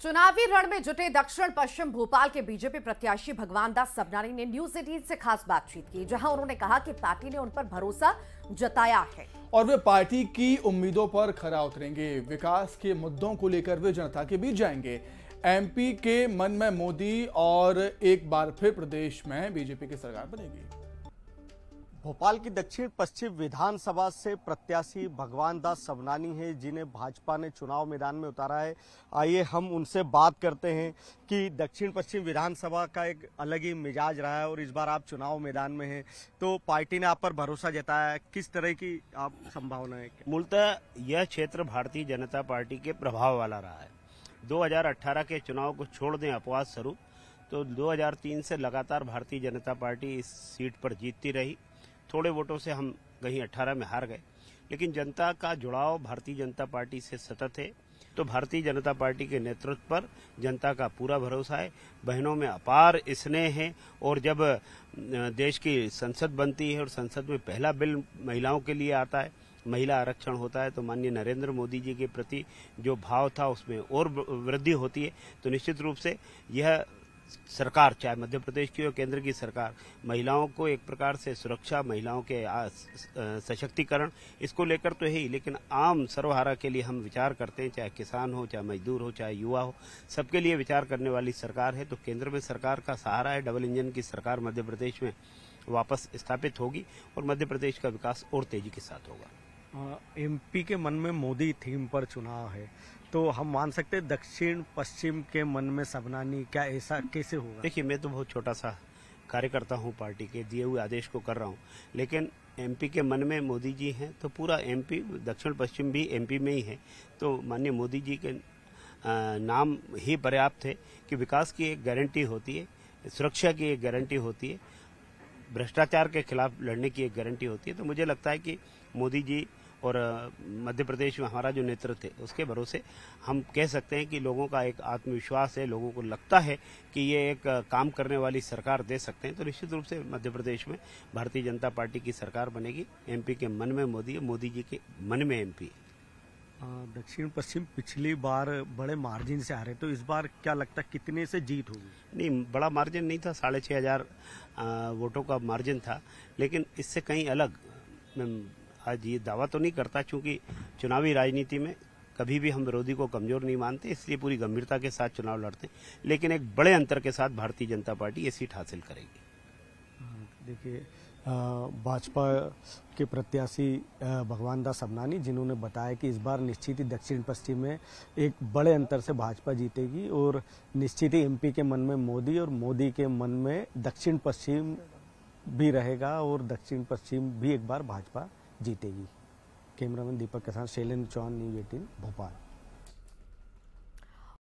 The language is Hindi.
चुनावी रण में जुटे दक्षिण पश्चिम भोपाल के बीजेपी प्रत्याशी भगवान दास सबनानी ने न्यूज़ एटीन से खास बातचीत की, जहाँ उन्होंने कहा कि पार्टी ने उन पर भरोसा जताया है। और वे पार्टी की उम्मीदों पर खरा उतरेंगे। विकास के मुद्दों को लेकर वे जनता के बीच जाएँगे। एमपी के मन में मोदी और एक बार फिर प्रदेश में बीजेपी की सरकार बनेगी। भोपाल की दक्षिण पश्चिम विधानसभा से प्रत्याशी भगवान दास सबनानी है, जिन्हें भाजपा ने चुनाव मैदान में उतारा है। आइए हम उनसे बात करते हैं कि दक्षिण पश्चिम विधानसभा का एक अलग ही मिजाज रहा है और इस बार आप चुनाव मैदान में हैं। तो पार्टी ने आप पर भरोसा जताया है। किस तरह की आप संभावना है? मूलतः यह क्षेत्र भारतीय जनता पार्टी के प्रभाव वाला रहा है। 2018 के चुनाव को छोड़ दें अपवाद स्वरूप तो 2003 से लगातार भारतीय जनता पार्टी इस सीट पर जीतती रही। थोड़े वोटों से हम कहीं 18 में हार गए। लेकिन जनता का जुड़ाव भारतीय जनता पार्टी से सतत है। तो भारतीय जनता पार्टी के नेतृत्व पर जनता का पूरा भरोसा है। बहनों में अपार स्नेह है और जब देश की संसद बनती है और संसद में पहला बिल महिलाओं के लिए आता है, महिला आरक्षण होता है तो माननीय नरेंद्र मोदी जी के प्रति जो भाव था उसमें और वृद्धि होती है। तो निश्चित रूप से यह सरकार, चाहे मध्य प्रदेश की हो, केंद्र की सरकार, महिलाओं को एक प्रकार से सुरक्षा, महिलाओं के सशक्तिकरण, इसको लेकर तो है ही, लेकिन आम सर्वहारा के लिए हम विचार करते हैं, चाहे किसान हो, चाहे मजदूर हो, चाहे युवा हो, सबके लिए विचार करने वाली सरकार है तो केंद्र में सरकार का सहारा है, डबल इंजन की सरकार मध्य प्रदेश में वापस स्थापित होगी और मध्य प्रदेश का विकास और तेज़ी के साथ होगा। एमपी के मन में मोदी थीम पर चुनाव है। तो हम मान सकते हैं दक्षिण पश्चिम के मन में सबनानी क्या ऐसा कैसे होगा? देखिए, मैं तो बहुत छोटा सा कार्यकर्ता हूँ पार्टी के, दिए हुए आदेश को कर रहा हूँ। लेकिन एमपी के मन में मोदी जी हैं तो पूरा एमपी, दक्षिण पश्चिम भी एमपी में ही है। तो माननीय मोदी जी के नाम ही पर्याप्त है कि विकास की एक गारंटी होती है, सुरक्षा की एक गारंटी होती है, भ्रष्टाचार के खिलाफ लड़ने की एक गारंटी होती है। तो मुझे लगता है कि मोदी जी और मध्य प्रदेश में हमारा जो नेतृत्व है उसके भरोसे हम कह सकते हैं कि लोगों का एक आत्मविश्वास है लोगों को लगता है कि ये एक काम करने वाली सरकार दे सकते हैं। तो निश्चित रूप से मध्य प्रदेश में भारतीय जनता पार्टी की सरकार बनेगी। एमपी के मन में मोदी है मोदी जी के मन में एमपी है। दक्षिण पश्चिम पिछली बार बड़े मार्जिन से आ रहे तो इस बार क्या लगता है कितने से जीत होगी? नहीं बड़ा मार्जिन नहीं था साढ़े छह हज़ार वोटों का मार्जिन था लेकिन इससे कहीं अलग आज ये दावा तो नहीं करता क्योंकि चुनावी राजनीति में कभी भी हम विरोधी को कमज़ोर नहीं मानते, इसलिए पूरी गंभीरता के साथ चुनाव लड़ते लेकिन एक बड़े अंतर के साथ भारतीय जनता पार्टी ये सीट हासिल करेगी। देखिए भाजपा के प्रत्याशी भगवान दास सबनानी जिन्होंने बताया कि इस बार निश्चित ही दक्षिण पश्चिम में एक बड़े अंतर से भाजपा जीतेगी और निश्चित ही एमपी के मन में मोदी और मोदी के मन में दक्षिण पश्चिम भी रहेगा और दक्षिण पश्चिम भी एक बार भाजपा जीतेगी। कैमरामैन दीपक के साथ शैलेंद्र चौहान न्यूज़ एटीन भोपाल।